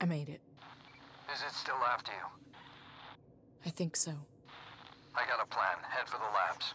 I made it. Is it still after you? I think so. I got a plan. Head for the labs.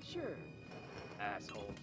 Sure. Assholes.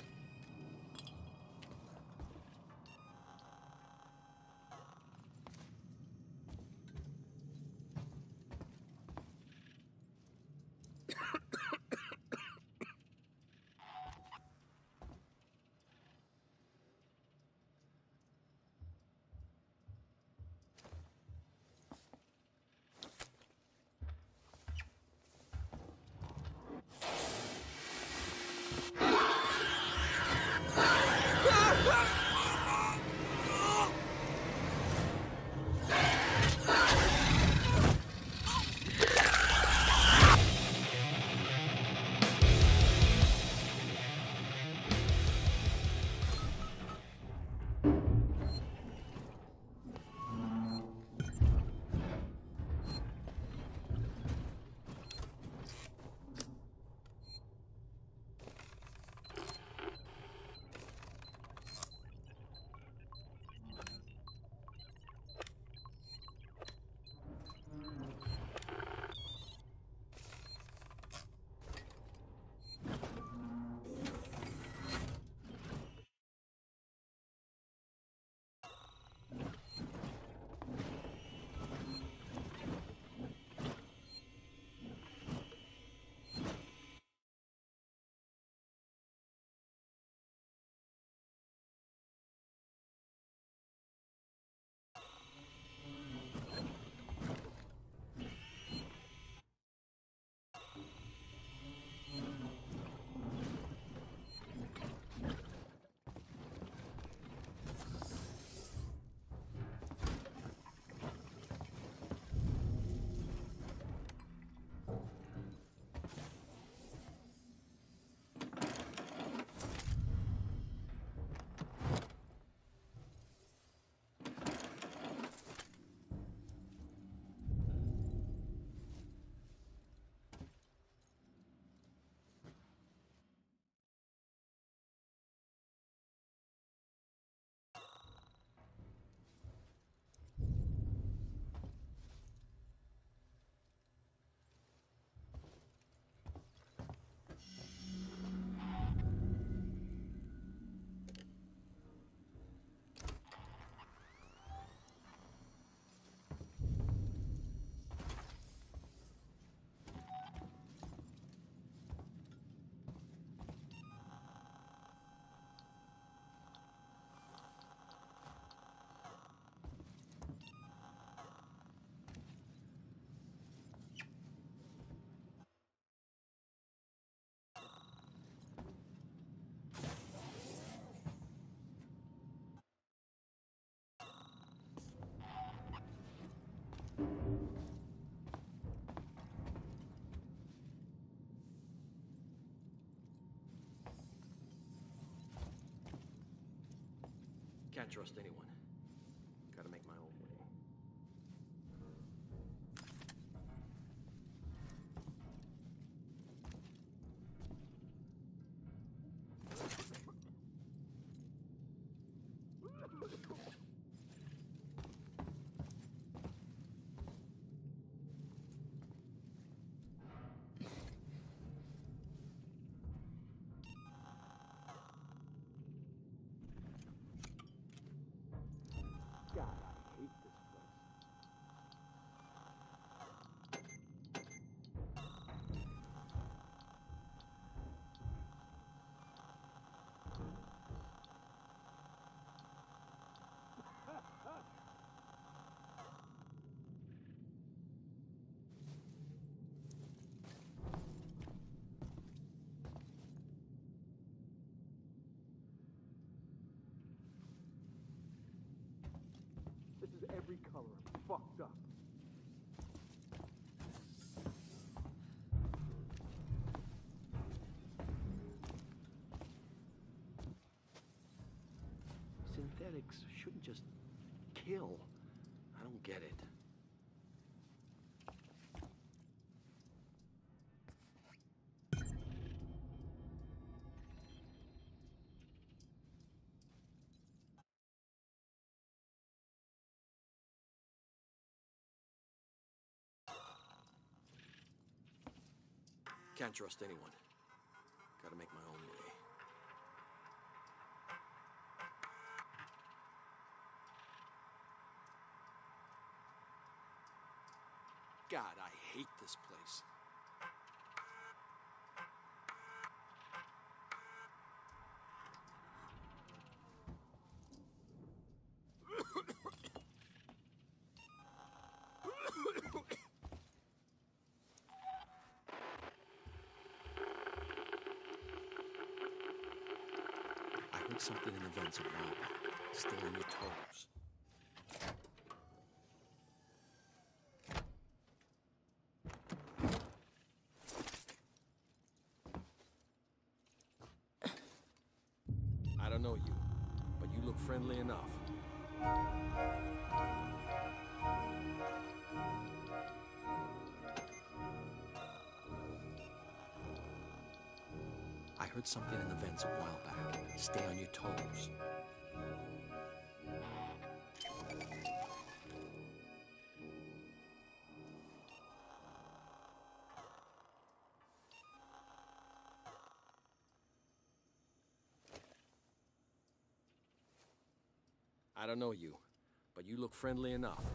Can't trust anyone. Gotta make my own way. God, I hate this place. This is every color. I'm fucked up. Synthetics shouldn't just kill. I don't get it. Can't trust anyone. Gotta make my own way. God, I hate this place. Something in the vents a while back. Stay on your toes. Heard something in the vents a while back. Stay on your toes. I don't know you, but you look friendly enough.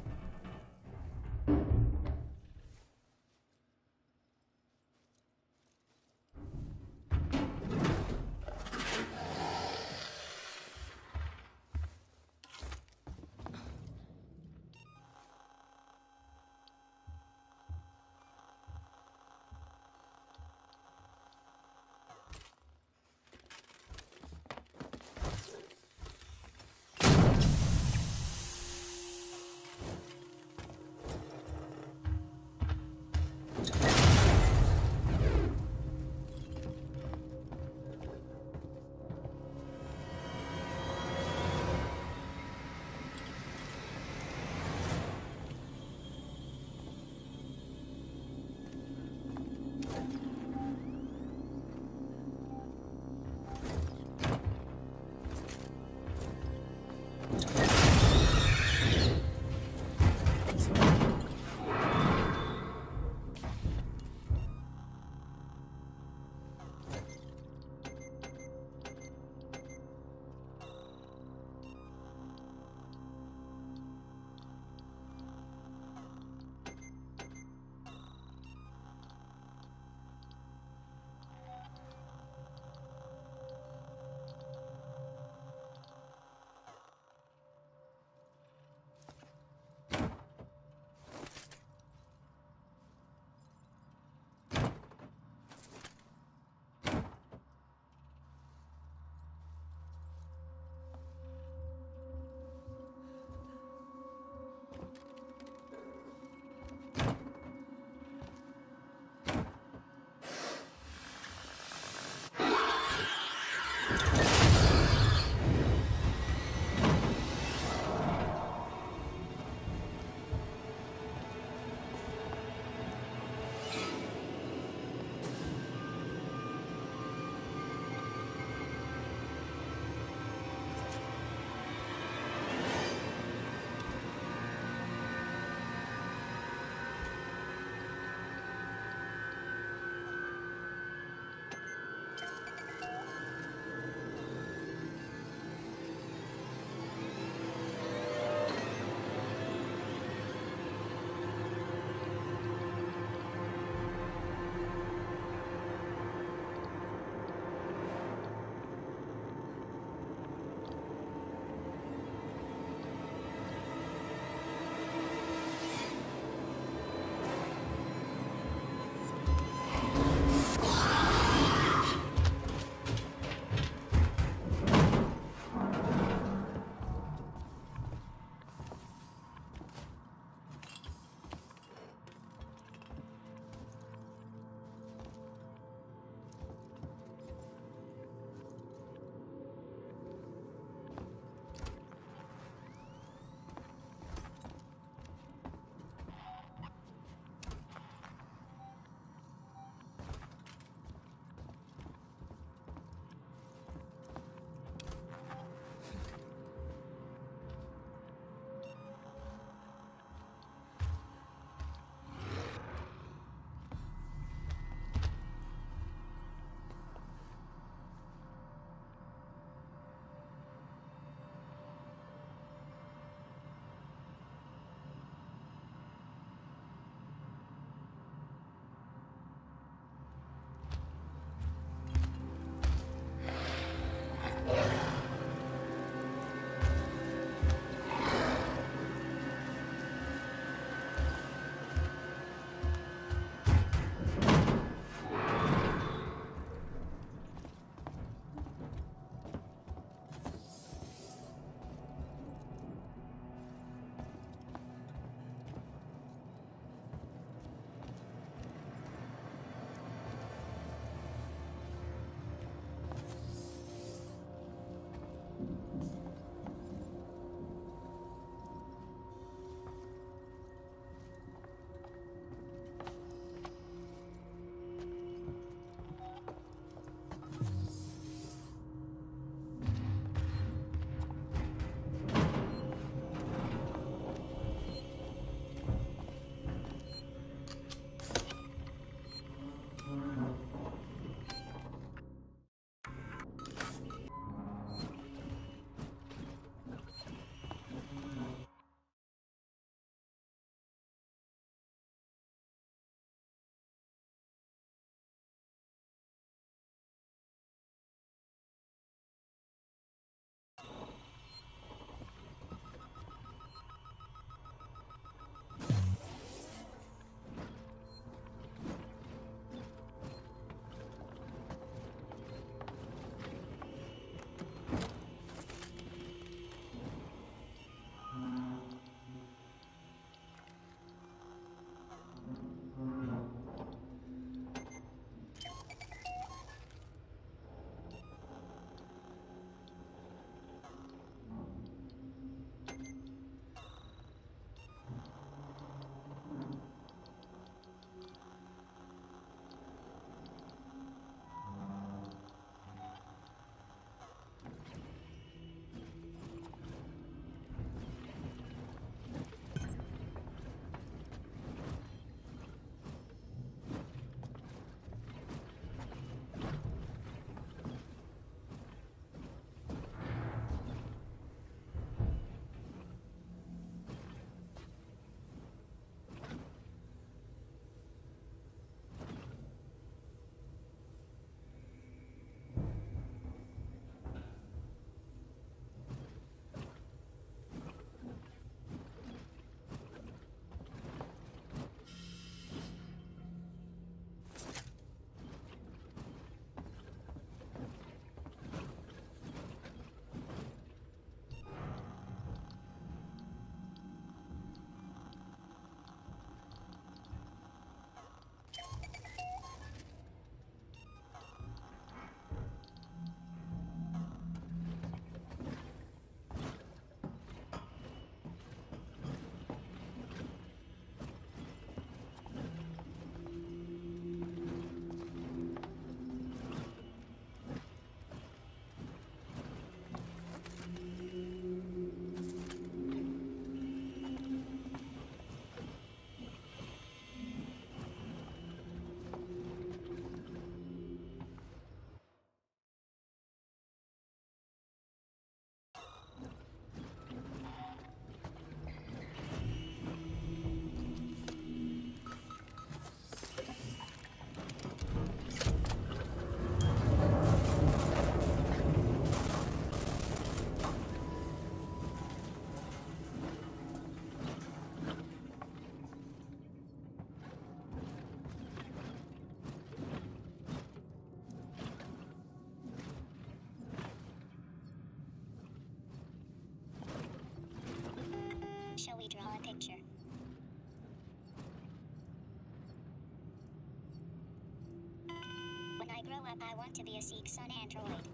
Want to be a Seegson android.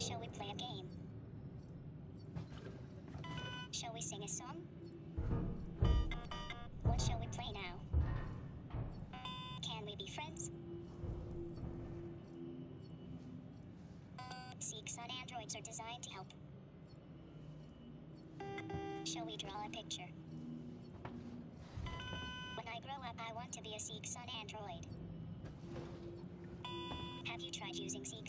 Shall we play a game? Shall we sing a song? What shall we play now? Can we be friends? Seegson androids are designed to help. Shall we draw a picture? Up, I want to be a Seegson android. Have you tried using Seek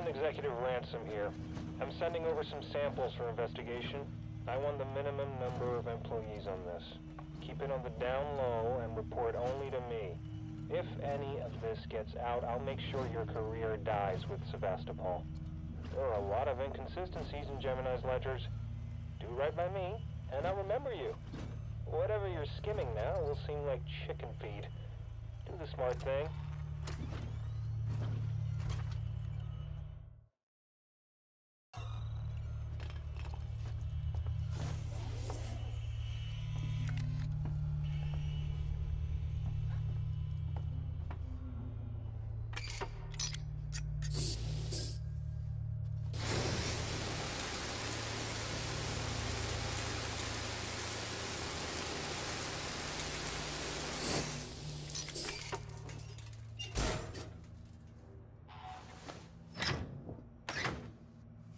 Sun Executive Ransome here. I'm sending over some samples for investigation. I want the minimum number of employees on this. Keep it on the down low and report only to me. If any of this gets out, I'll make sure your career dies with Sevastopol. There are a lot of inconsistencies in Gemini's ledgers. Do right by me, and I'll remember you. Whatever you're skimming now will seem like chicken feed. Do the smart thing.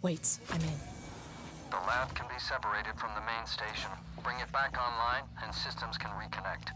Wait, I'm in. The lab can be separated from the main station. Bring it back online, and systems can reconnect.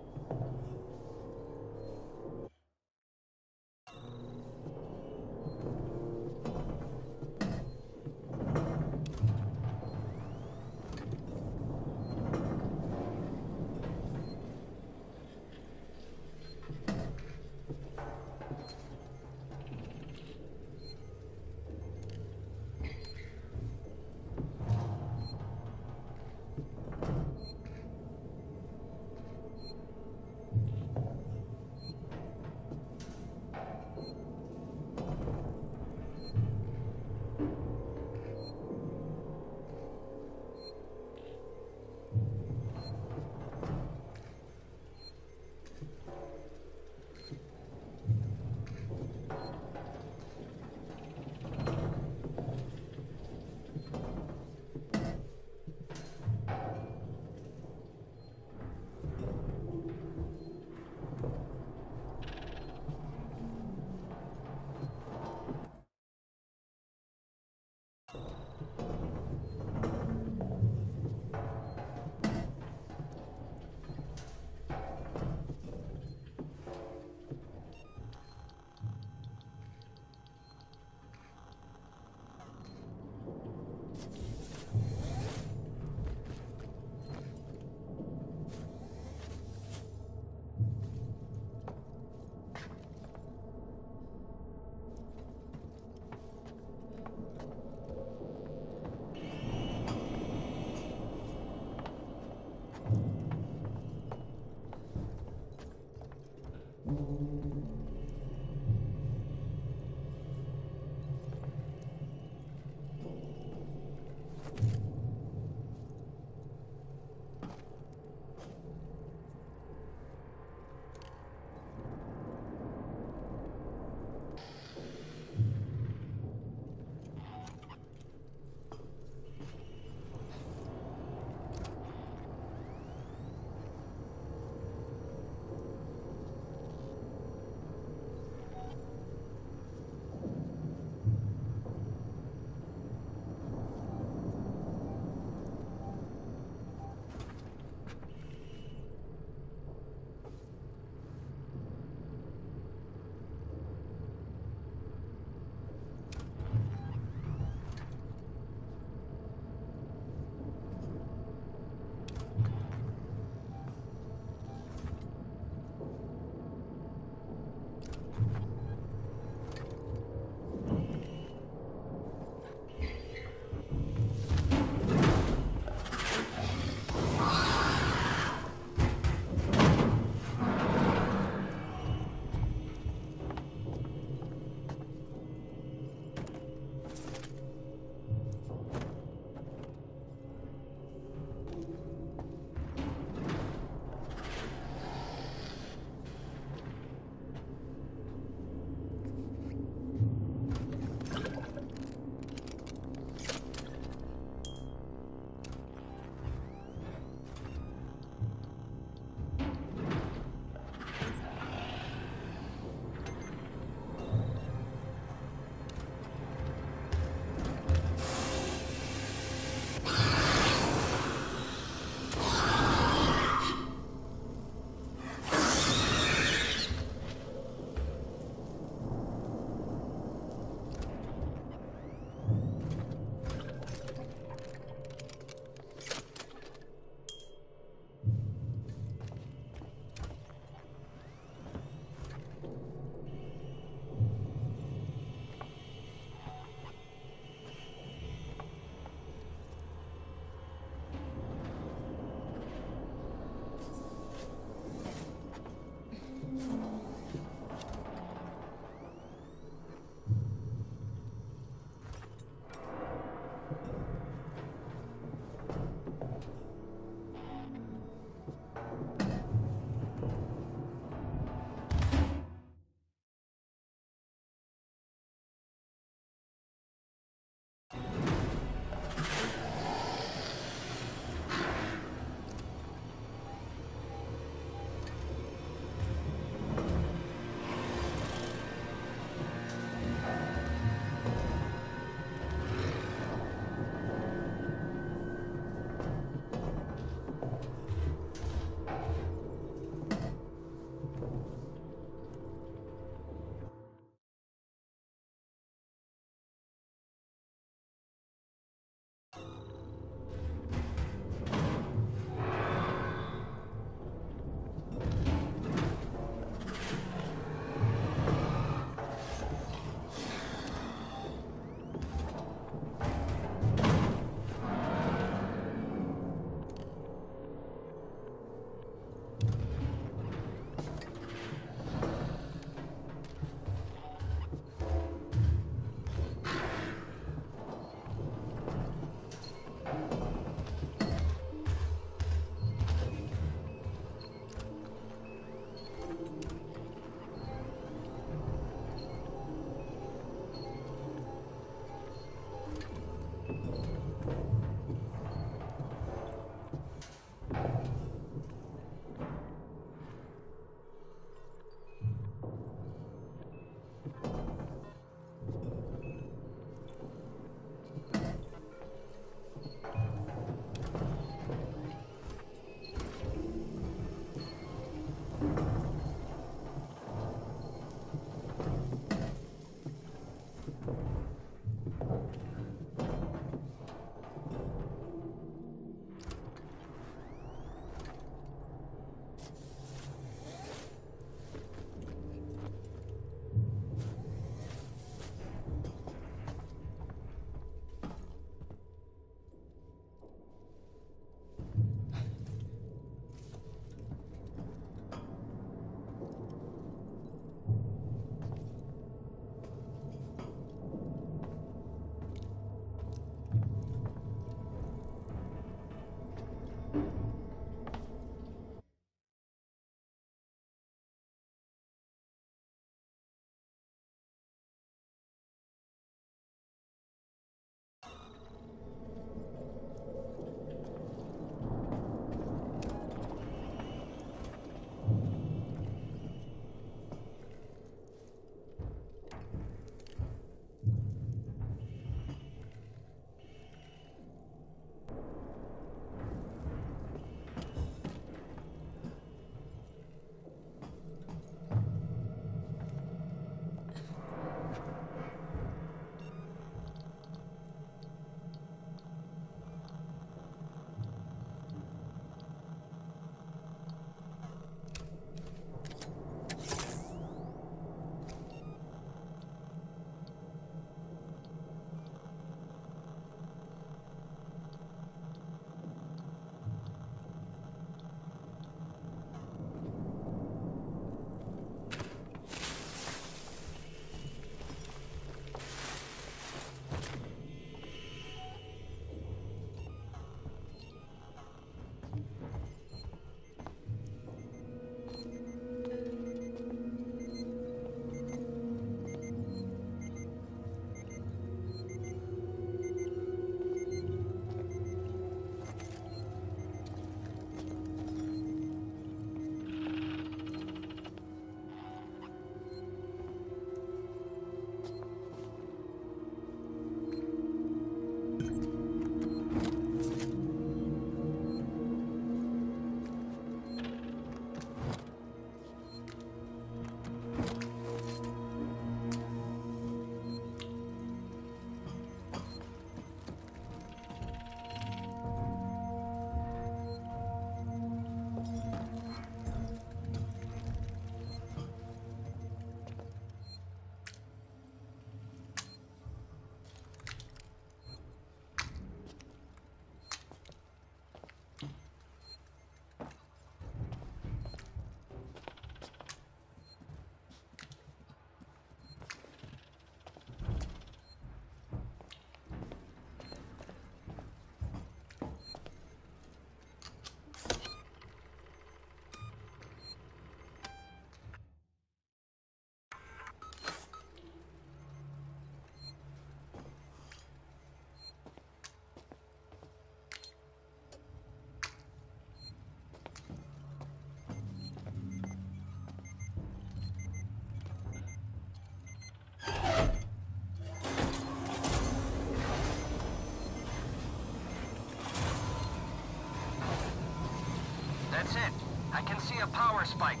a power spike.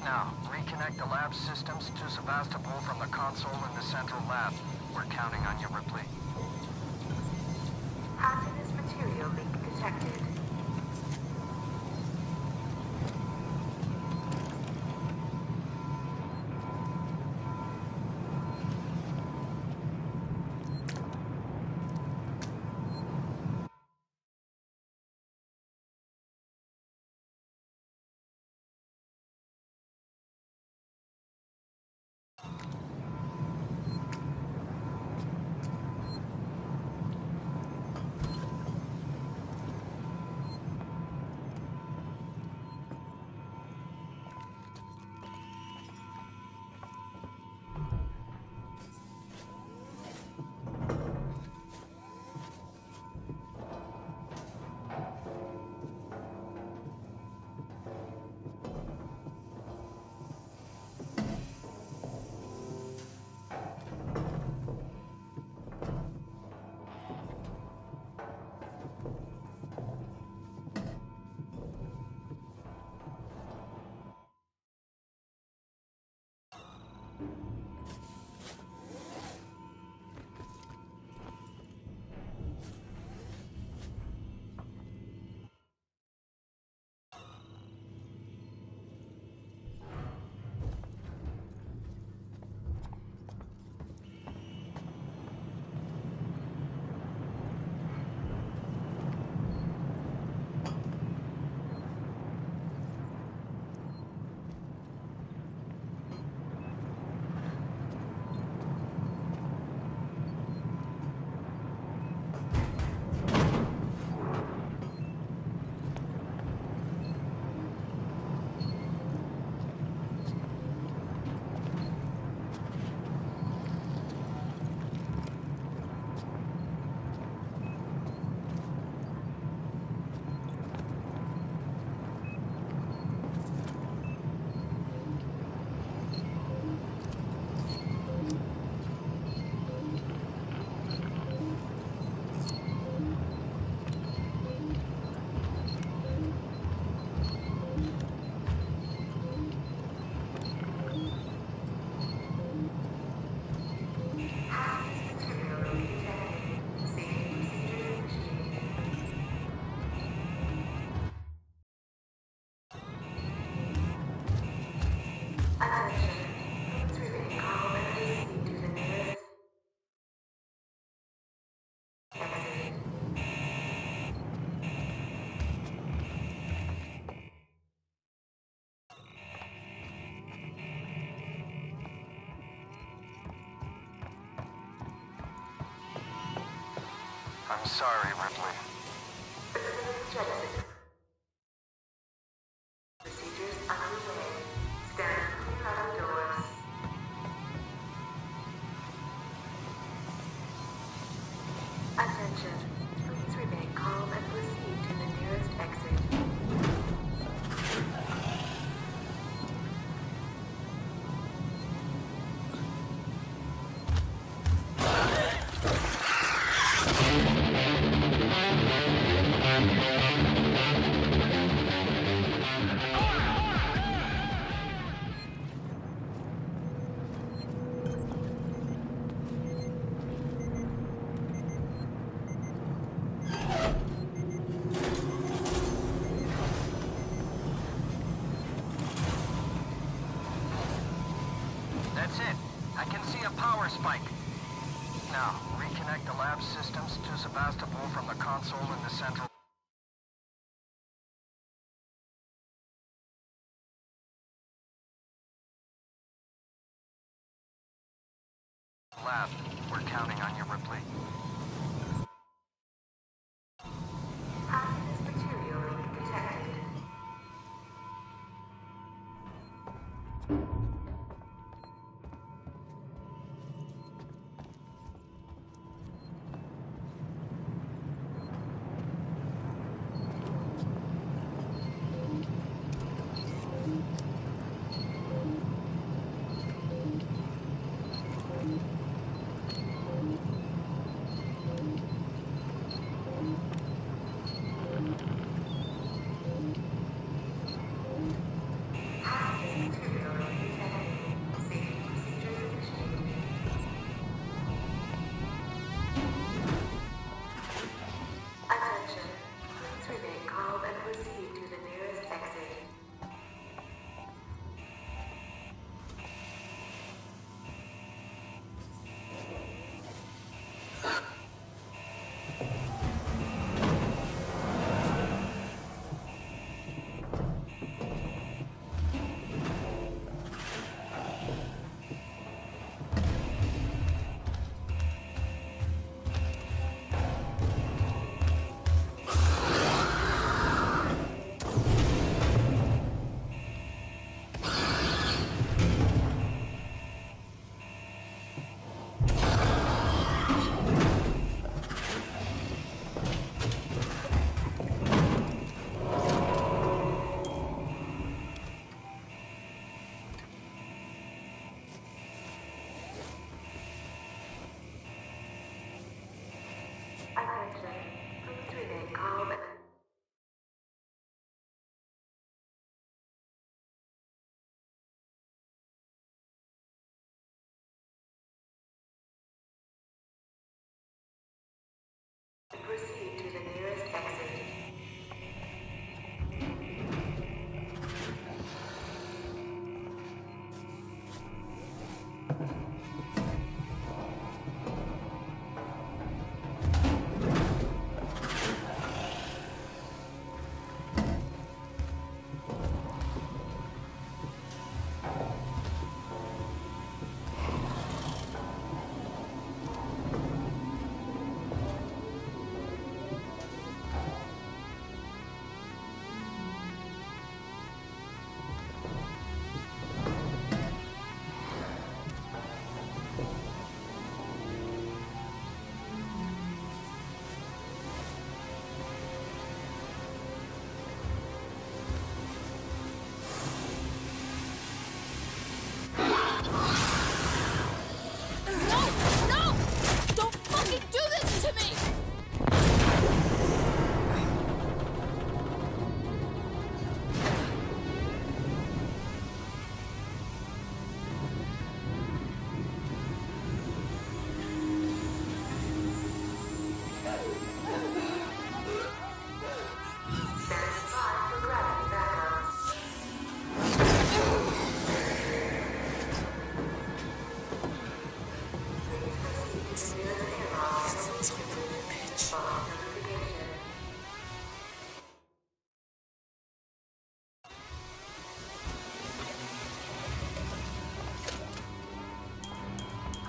Now, reconnect the lab systems to Sevastopol from the console in the central lab. We're counting on you, Ripley. Sorry, Ripley. last. We're counting on you, Ripley. Material detected.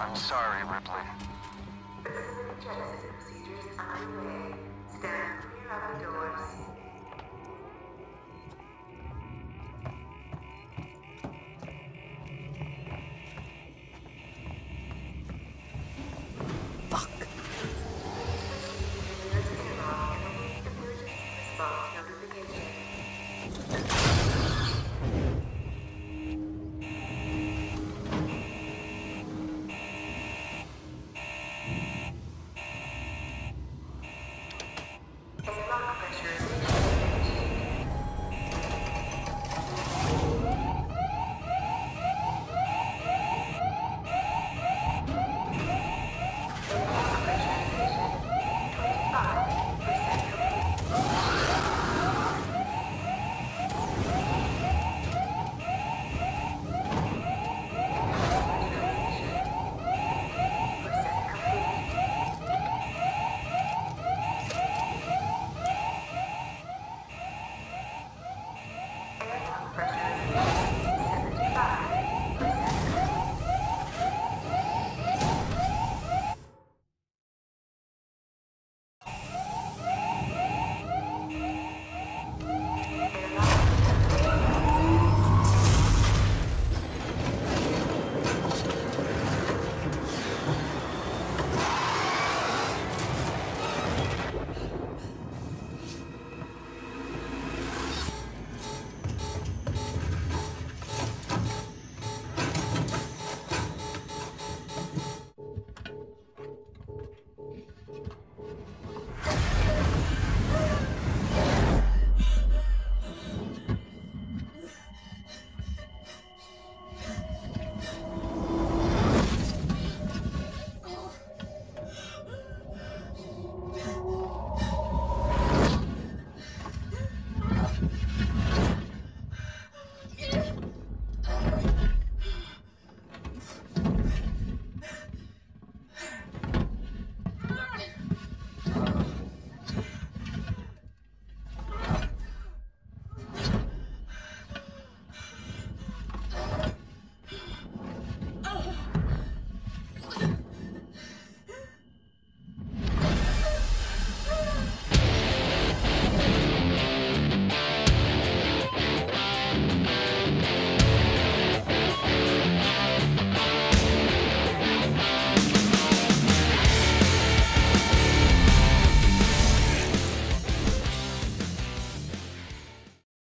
I'm sorry, Ripley.